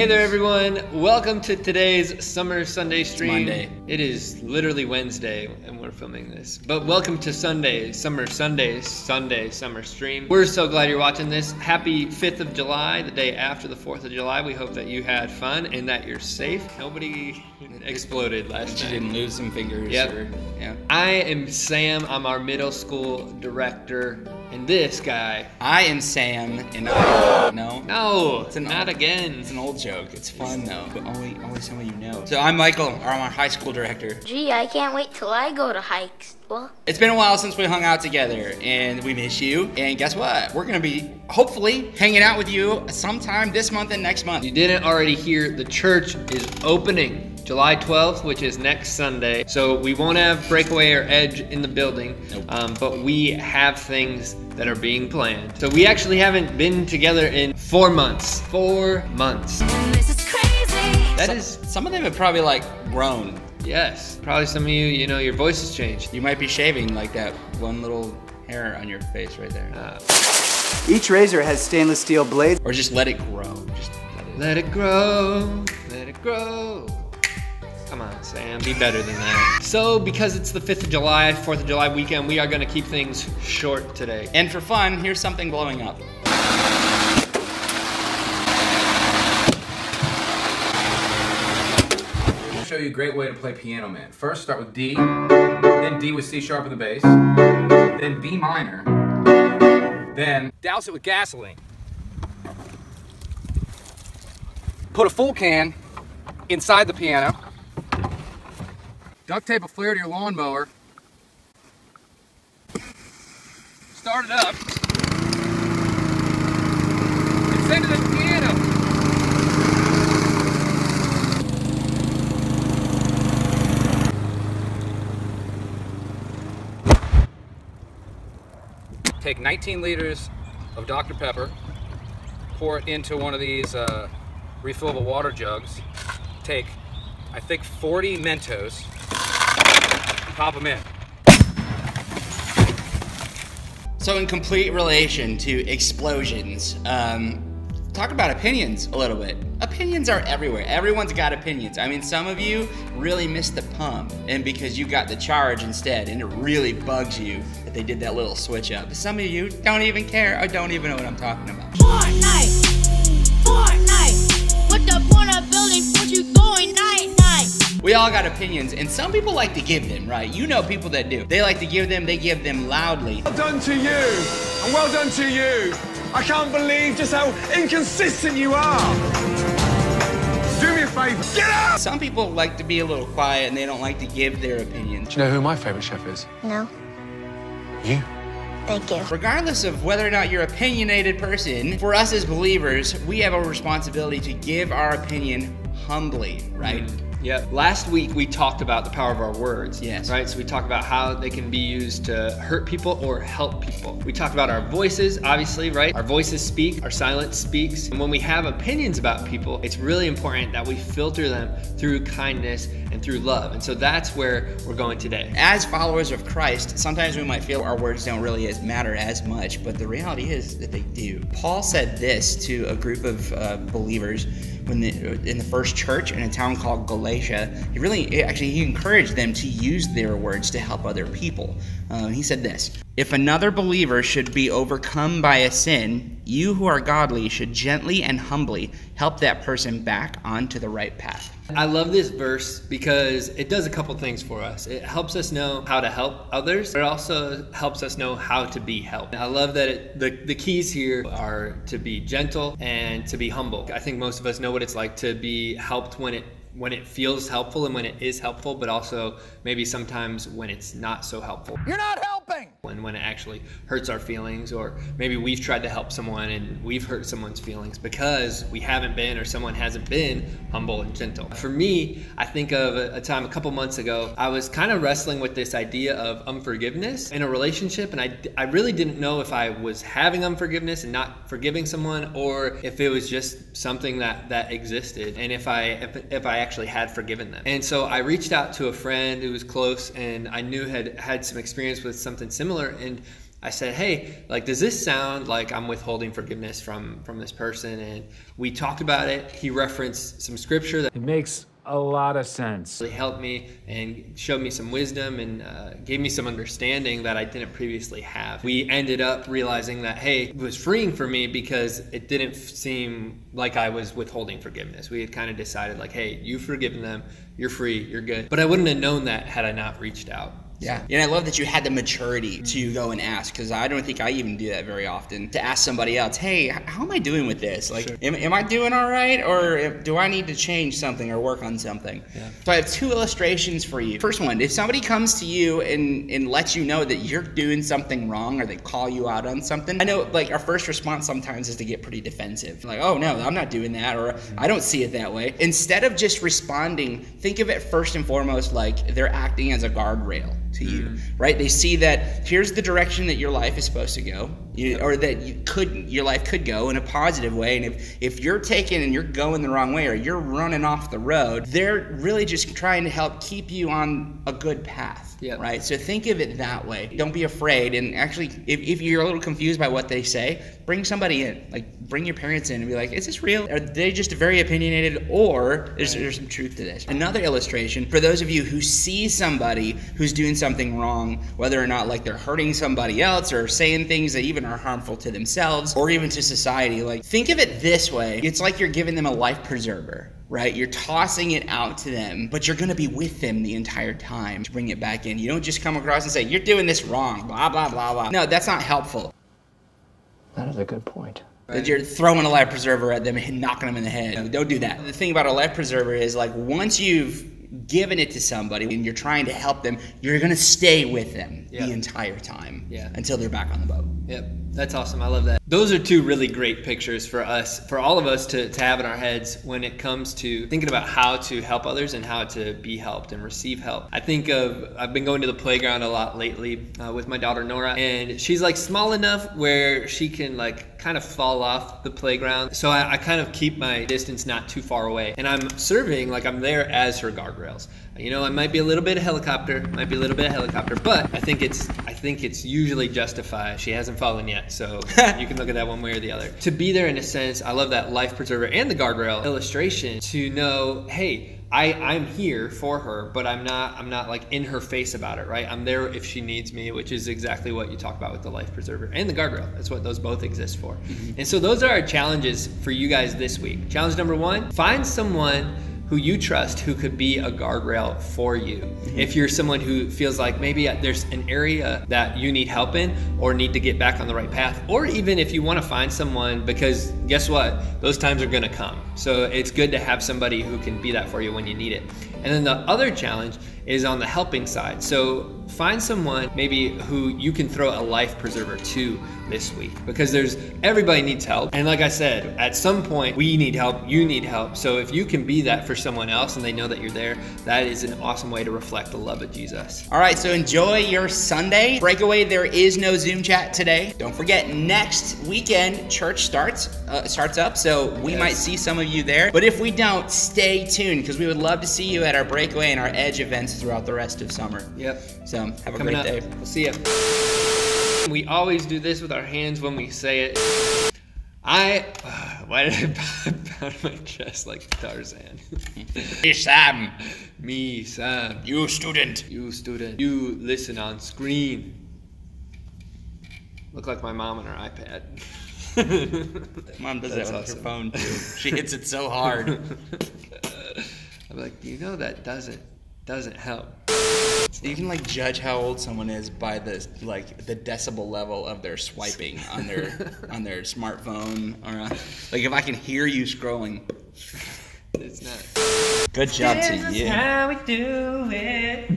Hey there, everyone. Welcome to today's Summer Sunday stream. Monday. It is literally Wednesday, and we're filming this. But welcome to Sunday, Summer Sunday, Sunday Summer stream. We're so glad you're watching this. Happy 5th of July, the day after the 4th of July. We hope that you had fun and that you're safe. Nobody exploded last She night. didn't lose some fingers. Yep. Or, yeah. I am Sam. I'm our middle school director. And this guy, I am Sam, and I no. no, It's an not old- again. It's an old joke. It's fun though. But only, only some of you know. So I'm Michael. or I'm our high school director. Gee, I can't wait till I go to high school. It's been a while since we hung out together, and we miss you. And guess what? We're gonna be hopefully hanging out with you sometime this month and next month. you didn't already hear, the church is opening July 12th, which is next Sunday. So we won't have Breakaway or Edge in the building, Nope. um, but we have things that are being planned. So we actually haven't been together in four months. Four months. This is crazy. That Some- is, some of them have probably like grown. yes. Probably some of you, you know, your voice has changed. You might be shaving like that one little hair on your face right there, Uh, Each razor has stainless steel blades. or just let it grow. Just let it. let it grow, let it grow. Come on, Sam, be better than that. So, because it's the 5th of July, 4th of July weekend, we are going to keep things short today. And for fun, here's something blowing up. I'll show you a great way to play Piano Man. First, start with D, then D with C sharp in the bass, then B minor, then douse it with gasoline. Put a full can inside the piano. Duct tape a flare to your lawnmower. Start it up. And send it the piano. take 19 liters of Dr. Pepper, pour it into one of these uh, refillable water jugs, take, I think, 40 Mentos, pop them in. So, in complete relation to explosions, um, talk about opinions a little bit. Opinions are everywhere. Everyone's got opinions. I mean, some of you really missed the pump, and because you got the charge instead, and it really bugs you that they did that little switch up. But some of you don't even care or don't even know what I'm talking about. Fortnite. We all got opinions, and some people like to give them, right? You know people that do. They like to give them, they give them loudly. Well done to you, and well done to you. I can't believe just how inconsistent you are. Do me a favor, get out! Some people like to be a little quiet and they don't like to give their opinions. Do you know who my favorite chef is? No, You. thank you. Regardless of whether or not you're an opinionated person, for us as believers, we have a responsibility to give our opinion humbly, right? Mm. Yeah. Last week we talked about the power of our words. Yes. Right. So we talked about how they can be used to hurt people or help people. We talked about our voices, obviously, right? Our voices speak, our silence speaks. And when we have opinions about people, it's really important that we filter them through kindness and through love. And so that's where we're going today. As followers of Christ, sometimes we might feel our words don't really as matter as much, but the reality is that they do. Paul said this to a group of uh, believers when the, in the first church in a town called Galatia. He really, actually, he encouraged them to use their words to help other people. Uh, he said this If another believer should be overcome by a sin, you who are godly should gently and humbly help that person back onto the right path. I love this verse because it does a couple things for us. It helps us know how to help others, but it also helps us know how to be helped. I love that it, the, the keys here are to be gentle and to be humble. I think most of us know what it's like to be helped when it when it feels helpful and when it is helpful, but also maybe sometimes when it's not so helpful. You're not helping! And when it actually hurts our feelings, or maybe we've tried to help someone and we've hurt someone's feelings because we haven't been or someone hasn't been humble and gentle. For me, I think of a, time a couple months ago, I was kind of wrestling with this idea of unforgiveness in a relationship, and I, I really didn't know if I was having unforgiveness and not forgiving someone, or if it was just something that, that existed, and if I if, if I actually had forgiven them. And so I reached out to a friend who was close and I knew had had some experience with something similar and I said, "Hey, like, does this sound like I'm withholding forgiveness from from this person?" And we talked about it. He referenced some scripture that It makes a lot of sense. really helped me and showed me some wisdom and uh, gave me some understanding that I didn't previously have. We ended up realizing that, hey, it was freeing for me because it didn't seem like I was withholding forgiveness. We had kind of decided, like, hey, you've forgiven them, you're free, you're good. But I wouldn't have known that had I not reached out. Yeah. And I love that you had the maturity to go and ask because I don't think I even do that very often. To ask somebody else, hey, how am I doing with this? Like, am, am I doing all right? Or if- do I need to change something or work on something? So I have two illustrations for you. First one if somebody comes to you and, and lets you know that you're doing something wrong or they call you out on something, I know like our first response sometimes is to get pretty defensive. Like, oh no, I'm not doing that or I don't see it that way. Instead of just responding, think of it first and foremost like they're acting as a guardrail to you, mm. right? They see that here's the direction that your life is supposed to go, you, or that you could your life could go in a positive way. And if if you're taking and you're going the wrong way, or you're running off the road, they're really just trying to help keep you on a good path. Yep. Right. So think of it that way. Don't be afraid. And actually, if, if you're a little confused by what they say, bring somebody in. Like bring your parents in and be like, "Is this real? Are they just very opinionated, or is there some truth to this?" Another illustration for those of you who see somebody who's doing something wrong, whether or not like they're hurting somebody else or saying things that even are harmful to themselves or even to society. Like think of it this way: it's like you're giving them a life preserver right? You're tossing it out to them, but you're going to be with them the entire time to bring it back in. You don't just come across and say, You're doing this wrong, blah, blah, blah, blah. No, that's not helpful. That is a good point. That you're throwing a life preserver at them and knocking them in the head. No, don't do that. The thing about a life preserver is like once you've given it to somebody and you're trying to help them, you're going to stay with them the entire time Yeah. until they're back on the boat. Yep, that's awesome. I love that. Those are two really great pictures for us, for all of us to, to have in our heads when it comes to thinking about how to help others and how to be helped and receive help. I think of, I've been going to the playground a lot lately uh, with my daughter Nora, and she's like small enough where she can like kind of fall off the playground. So I, I kind of keep my distance not too far away. And I'm serving like I'm there as her guardrails. You know, I might be a little bit of helicopter, might be a little bit of helicopter, but I think it's I think it's usually justified. She hasn't fallen yet, so you can look at that one way or the other. To be there in a sense, I love that life preserver and the guardrail illustration to know, hey, I, I'm here for her, but I'm not I'm not like in her face about it, right? I'm there if she needs me, which is exactly what you talk about with the life preserver and the guardrail. That's what those both exist for. Mm-hmm. And so those are our challenges for you guys this week. Challenge number one, find someone who you trust who could be a guardrail for you. Mm-hmm. If you're someone who feels like maybe there's an area that you need help in or need to get back on the right path, or even if you want to find someone, because guess what? Those times are going to come. So it's good to have somebody who can be that for you when you need it. And then the other challenge is on the helping side. So find someone maybe who you can throw a life preserver to this week because there's everybody needs help. And like I said, at some point we need help, you need help. So if you can be that for someone else and they know that you're there, that is an awesome way to reflect the love of Jesus. All right, so enjoy your Sunday. Breakaway, there is no Zoom chat today. Don't forget, next weekend, church starts uh, starts up, so we might see some of you there. But if we don't, stay tuned because we would love to see you at our Breakaway and our Edge events throughout the rest of summer. Yep. So have a Coming great up. day. We'll see you. We always do this with our hands when we say it. I. why did I pound my chest like Tarzan? Hey, Sam, Me, Sam. you student. You student. You listen on screen. Look like my mom on her iPad. Mom does That's that with awesome. her phone too. She hits it so hard. I'm like, you know that doesn't doesn't help. You can like judge how old someone is by the like the decibel level of their swiping on their on their smartphone or on, like if I can hear you scrolling. It's not. Good job to you. how we do it.